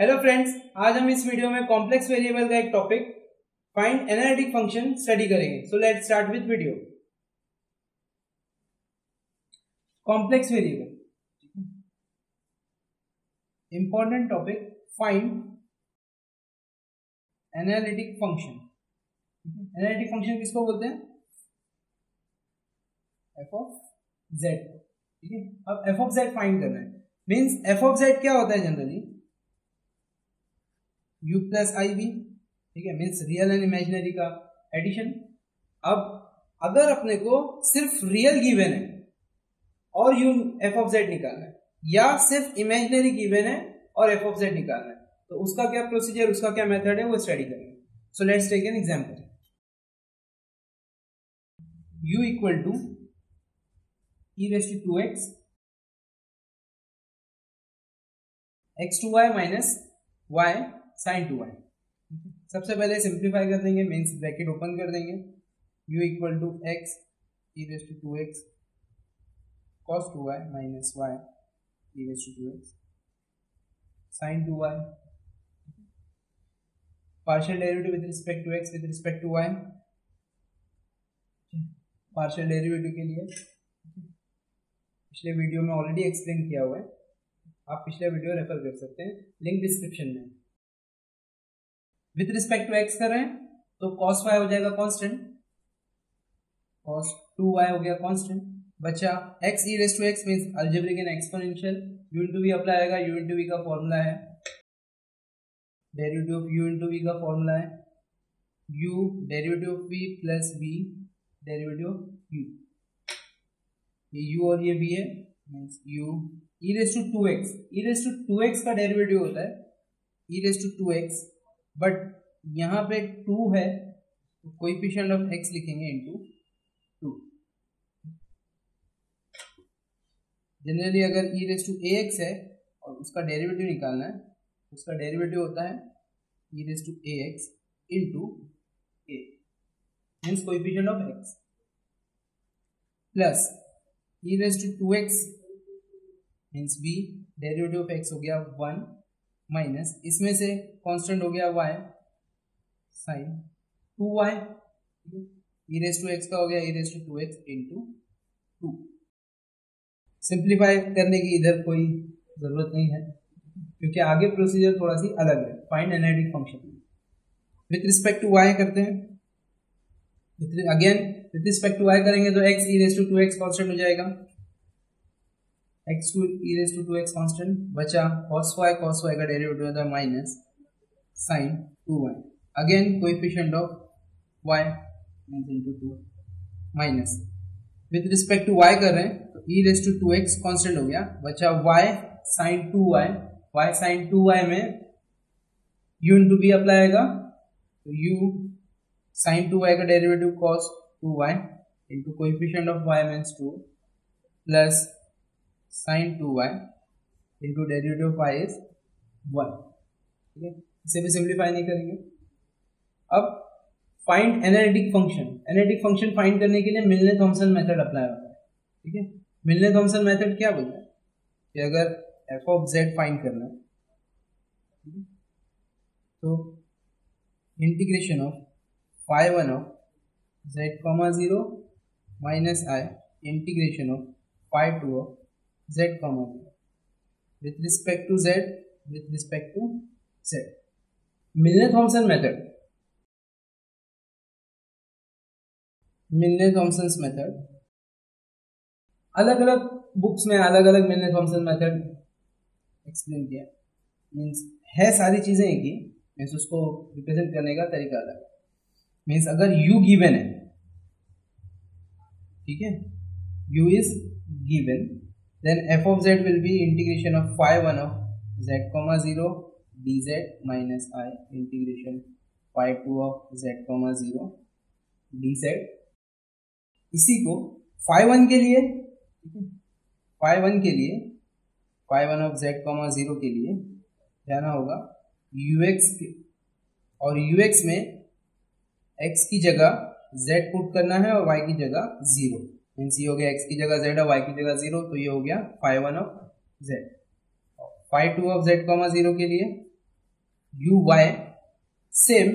Hello friends आज हम इस वीडियो में कॉम्प्लेक्स वेरिएबल का एक topic find analytic function study करेंगे। So let's start with video complex variable important topic find analytic function analytic function किसको बोलते हैं? एफ़ ऑफ़ जेड ठीक है? अब एफ़ ऑफ़ जेड फाइंड करना है। मीन्स एफ़ ऑफ़ जेड क्या होता है generally U plus I V ठीक है मीन्स रियल एंड इमेजिनरी का एडिशन अब अगर अपने को सिर्फ़ रियल गिवन है और यू एफ़ ऑफ़ जेड निकालना है, या सिर्फ़ इमेजिनरी गिवन है और एफ़ ऑफ़ जेड निकालना है तो उसका क्या प्रोसीजर उसका क्या मेथड है, वो स्टडी करेंगे। So let's take an example u equal to E raise to two X X two Y minus Y sine two Y सबसे पहले सिंप्लीफाई कर देंगे मीन्स ब्रैकेट ओपन कर देंगे। U equal to X E raise to two X cos two Y minus Y E raise to two X sine two Y partial derivative with respect to x, with respect to y. Partial derivative के लिए। पिछले video में already explain किया हुआ है। आप पिछले video refer कर सकते हैं। लिंक डिस्क्रिप्शन में। विथ रिस्पेक्ट टू एक्स कर रहे हैं तो कॉस वाई हो जाएगा कांस्टेंट कॉस टू वाई हो गया कांस्टेंट बचा X E raise to X mean algebraic and exponential U into V apply आएगा यू इंटू वी का फॉर्मूला है. Derivative of U into V का फॉर्मूला है. U derivative of v plus v derivative of u. ये u और ये v है means u e raise to two X E raise to two X का derivative होता है. E raise to two X but यहाँ पे टू है तो कोइफिशिएंट ऑफ़ एक्स लिखेंगे इनटू टू जनरली अगर E raise to A X है, और उसका डेरिवेटिव निकालना है उसका डेरिवेटिव होता है E raise to A X into A means coefficient of X plus E raise to two X means B derivative of X हो गया वन माइनस इसमें से कांस्टेंट हो गया Y sine two Y E raise to X का हो गया E raise to two X into two simplify करने की इधर कोई ज़रूरत नहीं है, क्योंकि आगे प्रोसीजर थोड़ा सी अलग है find analytic function with respect to Y करते हैं. Again with respect to Y करेंगे तो X E raise to two X constant हो जाएगा. X two E raise to two X constant बचा कॉस वाई कॉस वाई का derivative होता है minus sine two Y again coefficient of Y into two minus with respect to Y कर रहे हैं तो E raise to two X constant हो गया, बचा Y sine two Y Y sine two Y में यू इंटू बी अप्लाई आएगा तो यू साइन टू वाई का derivative cos two Y into coefficient of Y means two plus sine two Y into derivative of is one ठीक है? इसे भी simplify नहीं करेंगे। अब find analytic function analytic function find करने के लिए मिलने थॉमसन मेथड अप्लाई होता है। ठीक है? मिलने थॉमसन मेथड क्या बोलता है? कि अगर एफ़ ऑफ़ जेड फाइंड करना है तो integration of five one of Z comma zero minus I integration of five two of Z comma zero with respect to Z with respect to Z Milne Thomson method Milne Thomson method अलग अलग books में अलग अलग मिलने Thomson method explain किया. Means है सारी चीज़ें एक ही. मीन्स उसको रिप्रेजेंट करने का तरीका अलग. मीन्स अगर यू गिवन है, ठीक है? U is given then f of z will be integration of five one of z zero D Z minus I integration five two of z zero D Z इसी को five one के लिए five one के लिए five one of Z comma zero के लिए जाना होगा यू के। और एक्स में एक्स की जगह जेड पुट करना है और वाई की जगह ज़ीरो मीन्स ये हो गया एक्स की जगह जेड और वाई की जगह ज़ीरो तो ये हो गया five one of Z five two of Z comma zero के लिए यू वाई सेम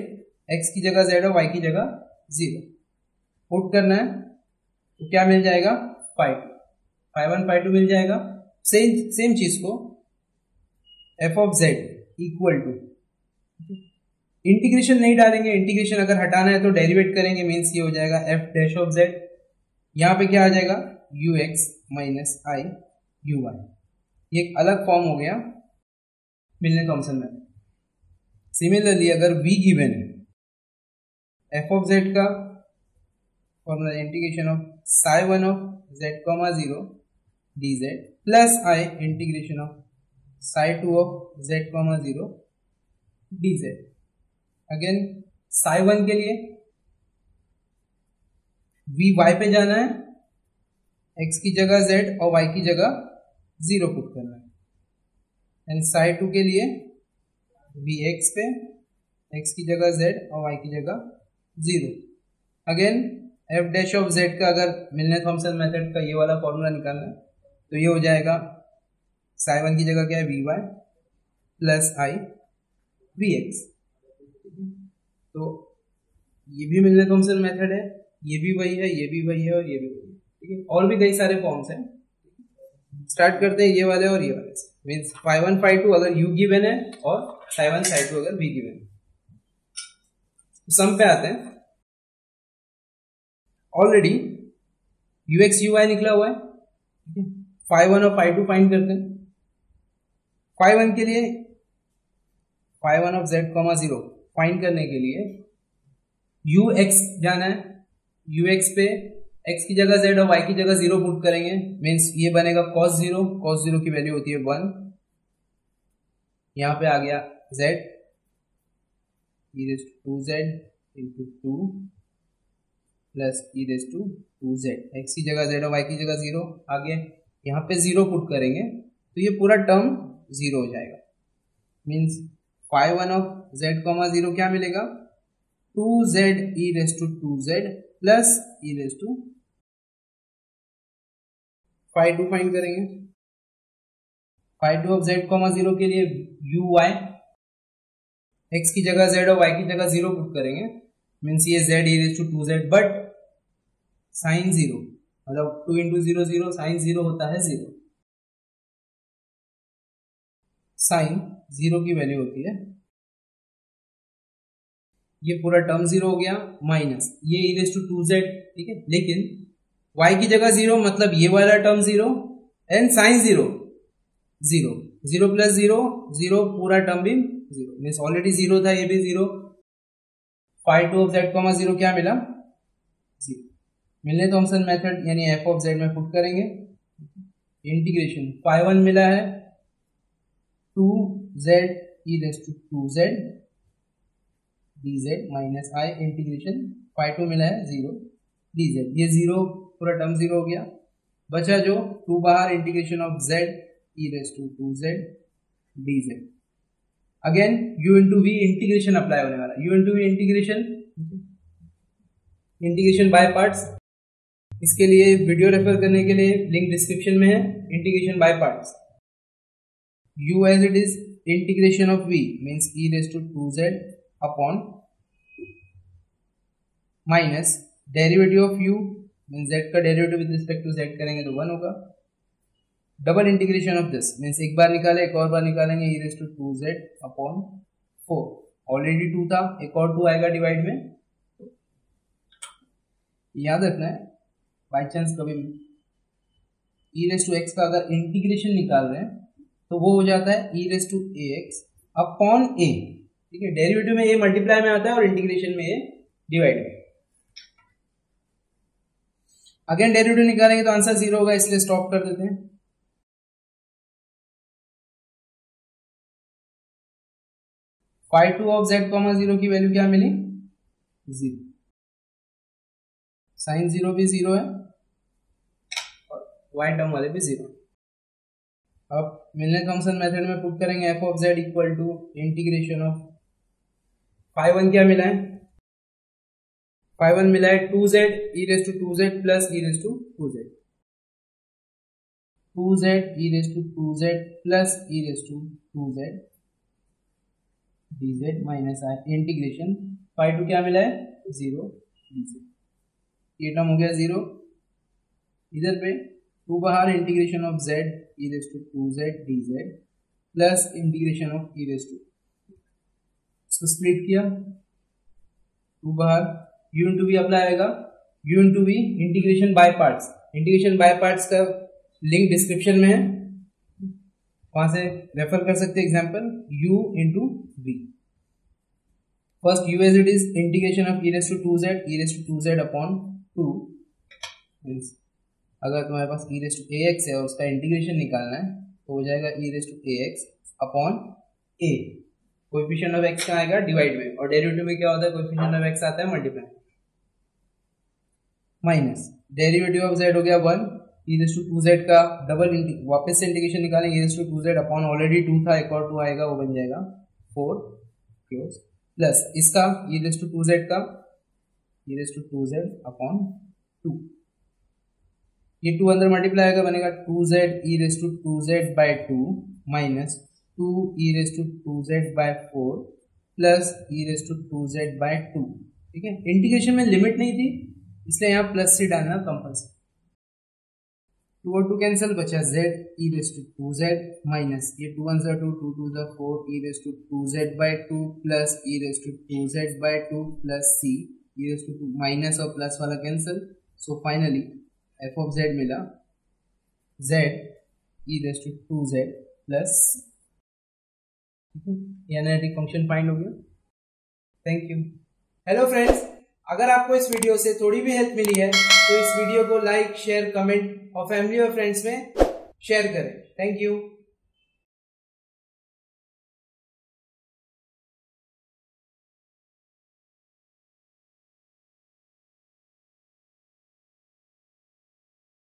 एक्स की जगह जेड और वाई की जगह ज़ीरो पुट करना है तो क्या मिल जाएगा? Five five one five two मिल जाएगा। सेम सेम चीज़ को F of Z equal to integration नहीं डालेंगे इंटीग्रेशन अगर हटाना है तो डेरिवेट करेंगे मीन्स ये हो जाएगा एफ़ डैश ऑफ़ जेड यहाँ पे क्या आ जाएगा? U X minus I U Y ये एक अलग फॉर्म हो गया मिलने थॉमसन में। सिमिलरली अगर v गिवन है एफ़ ऑफ़ जेड का formula integration of psi one of Z comma zero D Z plus I integration of psi two of Z comma zero D Z again psi one के लिए we Y पे जाना है x की जगह Z और Y की जगह ज़ीरो पुट करना है। एंड साई टू के लिए वी एक्स पे एक्स की जगह जेड और वाई की जगह zero again F dash of Z का अगर मिलने थॉमसन मेथड का ये वाला फॉर्मूला निकालना है तो ये हो जाएगा साई वन की जगह क्या है? V Y plus I V X तो ये भी मिलने थॉमसन मेथड है। ये भी वही है, ये भी वही है और ये भी वही है। ठीक है? और भी कई सारे फॉर्म्स हैं। स्टार्ट करते हैं ये वाले और ये वाले। से means five one five two अगर यू गिवन है और फाइव वन फाइव टू अगर वी गिवन है। सम पे आते हैं। Already U X U I निकला हुआ है। फाइव वन और फाइव टू फाइंड करते हैं। फाइव वन के लिए five one of Z comma zero find करने के लिए यू एक्स जाना है। यू एक्स पे एक्स की जगह जेड और वाई की जगह ज़ीरो पुट करेंगे। मीन्स ये बनेगा कॉस ज़ीरो कॉस ज़ीरो की वैल्यू होती है वन यहाँ पे आ गया Z two Z into two plus E raise to two Z X की जगह जेड और वाई की जगह ज़ीरो आगे यहाँ पे ज़ीरो पुट करेंगे तो ये पूरा टर्म ज़ीरो हो जाएगा। Means five one of Z comma zero क्या मिलेगा? Two Z E raise to two Z plus E raise to five two find करेंगे। Five two of Z comma zero के लिए यू वाई एक्स की जगह Z और Y की जगह ज़ीरो पुट करेंगे। मीन्स ये Z E raise to two Z but sine zero मतलब two into zero zero sine zero होता है ज़ीरो साइन ज़ीरो की वैल्यू होती है। ये पूरा टर्म ज़ीरो हो गया माइनस ये इज़ टू टू जेड ठीक है? लेकिन y की जगह ज़ीरो मतलब ये वाला term zero and sign zero zero zero plus zero zero पूरा टर्म भी ज़ीरो मीन ऑलरेडी ज़ीरो था, ये भी zero five two of Z comma zero क्या मिला? ज़ीरो मिलने तो थॉमसन मेथड यानी एफ़ ऑफ़ जेड में पुट करेंगे। इंटीग्रेशन फाइव वन मिला है। Two Z e raise to two Z D Z minus I integration five two मिला है ज़ीरो डी जेड ये ज़ीरो पूरा टर्म ज़ीरो हो गया। बचा जो टू बाहर integration of Z e raise to two Z D Z again U into V integration apply होने वाला U into V integration integration by parts इसके लिए वीडियो रेफर करने के लिए लिंक डिस्क्रिप्शन में है। Integration by parts u as it is integration of v means e raise to two Z upon minus derivative of U mean z का derivative with respect to z करेंगे तो one होगा। Double integration of this means एक बार निकाले, एक और बार निकालेंगे e raise two Z upon four already two था, एक और टू आएगा डिवाइड में। याद रखना है बाई चांस कभी ई रेस टू एक्स का अगर इंटीग्रेशन निकाल रहे हैं तो वो हो जाता है e raise to A X upon A ठीक है डेरिवेटिव में ए मल्टीप्लाई में आता है और इंटीग्रेशन में ए डिवाइड में। अगेन डेरिवेटिव निकालेंगे तो आंसर ज़ीरो होगा, इसलिए स्टॉप कर देते हैं। Five two of Z comma zero की वैल्यू क्या मिली? ज़ीरो साइन ज़ीरो भी ज़ीरो है और वाई टर्म वाले भी ज़ीरो अब मिलने थॉमसन मेथड में पुट करेंगे F of Z equal to integration of five one क्या मिला है? फाइव वन मिला है two Z e raise to two Z plus e raise to two Z. Two Z e raise to two Z plus e raise to two Z. D Z minus I integration five two क्या मिला है? Zero D Z ये term हो गया zero इधर पे two बाहर integration of Z e raise to two Z D Z plus integration of e raise to इसको स्प्लिट किया। टू बाहर यू इंटू वी अप्लाई आएगा। U into V integration by parts integration by parts का link description में है। वहाँ से refer कर सकते example u into V first U as it is integration of e raise to two Z e raise to two Z upon two means अगर तुम्हारे पास e raise to A X है उसका इंटीग्रेशन निकालना है तो हो जाएगा e raise to A X upon A coefficient of X का आएगा डिवाइड में। और डेरिवेटिव में क्या होता है? कोएफिशिएंट ऑफ़ एक्स आता है multiply minus derivative of Z हो गया वन टू टू जेड का डबल वापस से इंटीग्रेशन निकालेंगे two two Z upon already two था, एक और टू आएगा, वो बन जाएगा फोर क्लोज प्लस इसका ई टू टू जेड का e to two Z upon two ये टू अंदर मल्टीप्लाई आएगा, बनेगा two Z e to two Z by two minus two e raise to two Z by four plus e raise to two Z by two ठीक है? Integration में limit नहीं थी, इसलिए यहाँ प्लस से डालना कंपल्सरी टू और टू कैंसिल बचा Z e raise to two Z minus ये टू वन ज़ा टू टू टू ज़ा four e raise to two Z by two plus e raise to two Z by two plus C e raise to two minus और plus वाला cancel so finally F of Z मिला Z e raise to two Z plus C ठीक function find हो गया। Thank you hello friends अगर आपको इस video से थोड़ी भी हेल्प मिली है तो इस वीडियो को लाइक शेयर कमेंट और फैमिली और फ्रेंड्स में शेयर करें। Thank you